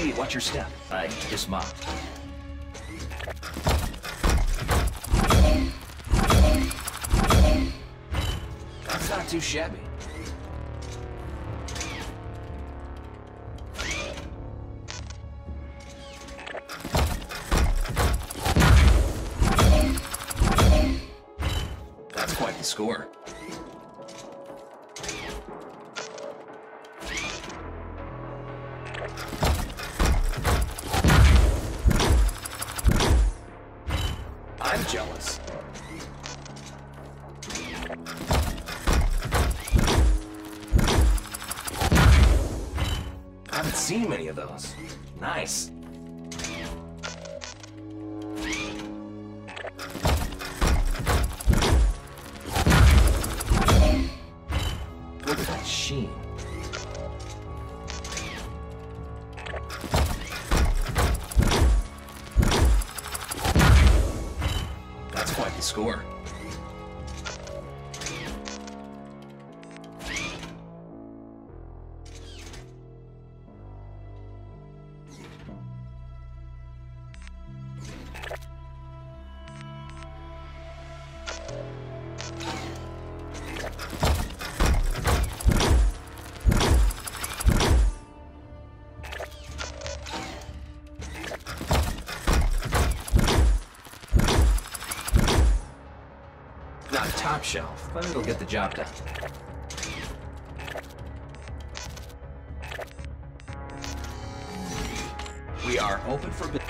Hey, watch your step. I just mopped. That's not too shabby. That's quite the score. Jealous. I haven't seen many of those. Nice. Score. Top shelf, but it'll get the job done. We are open for business.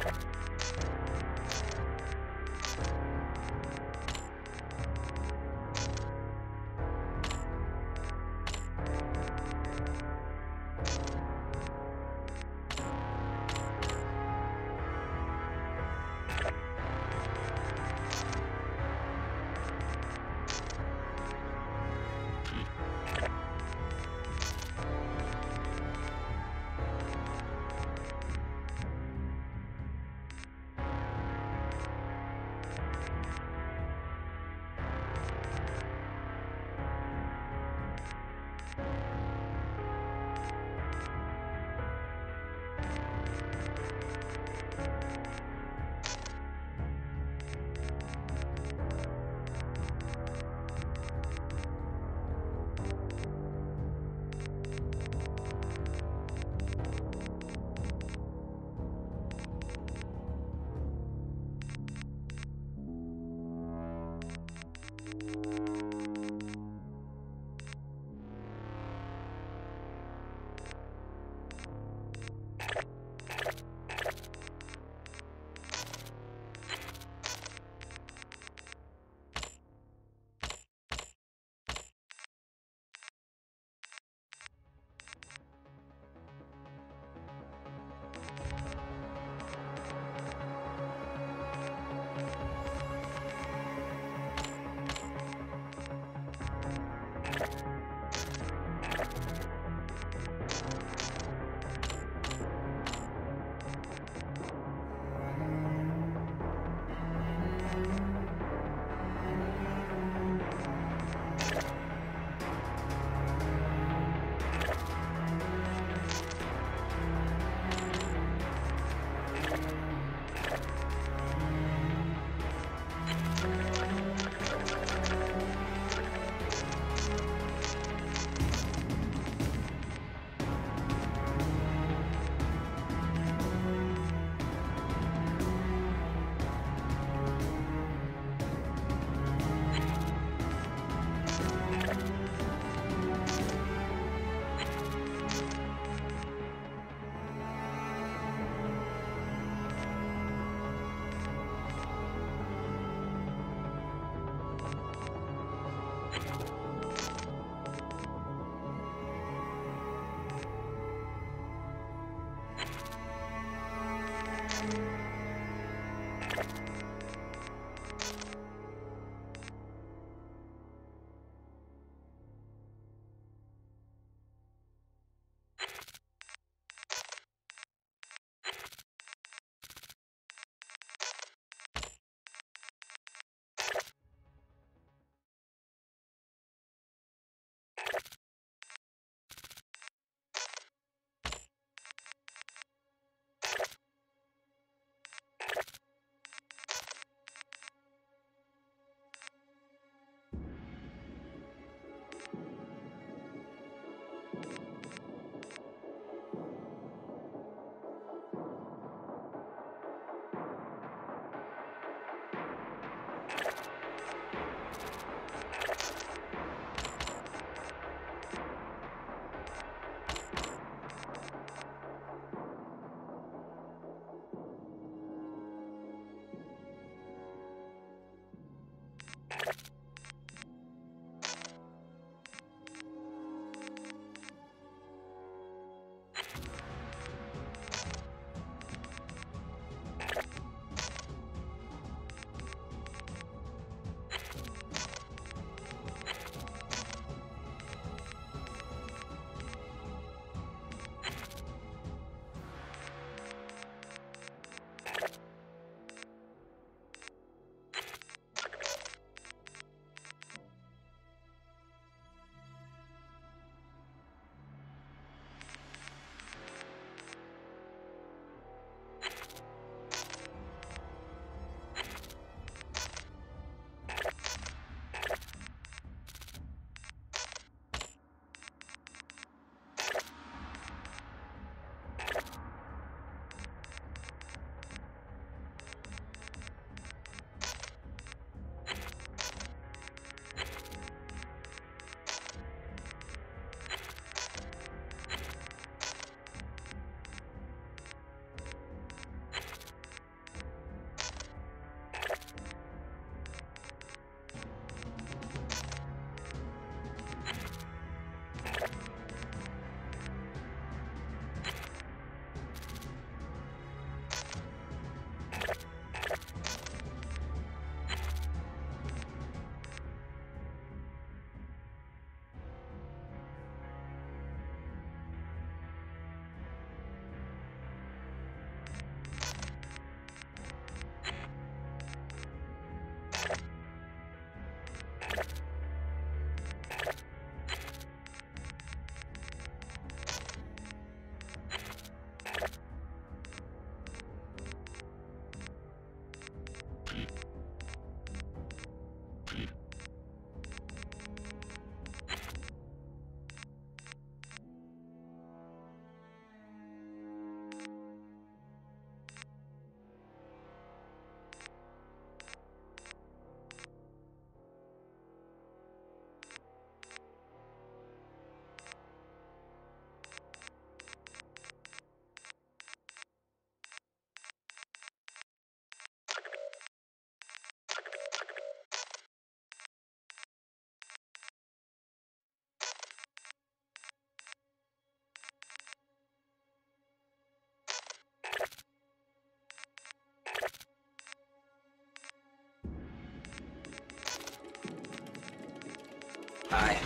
Hi.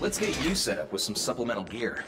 Let's get you set up with some supplemental gear.